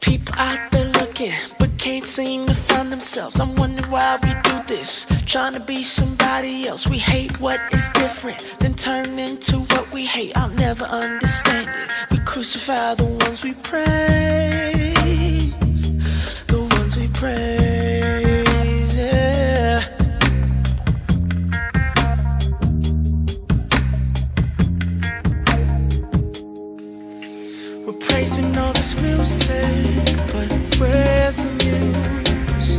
People out there looking, but can't seem to find themselves. I'm wondering why we do this. Trying to be somebody else. We hate what is different, then turn into what we hate. I'll never understand it. We crucify the ones we praise, We're praising all this music, but where's the muse?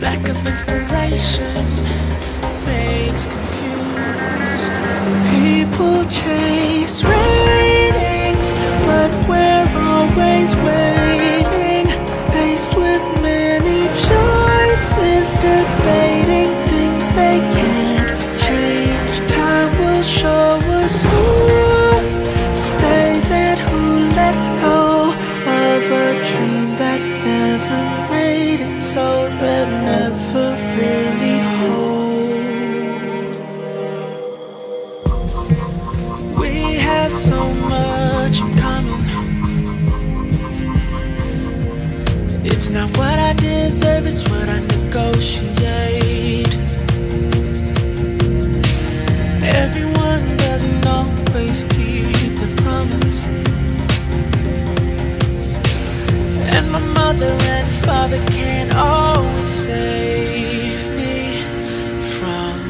Lack of inspiration makes confused. People chase ratings, but we're always waiting. Faced with many choices, debating things they can't change. Time will show us who so much in common. It's not what I deserve, it's what I negotiate. Everyone doesn't always keep their promise. And my mother and father can't always save me from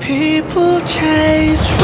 people chase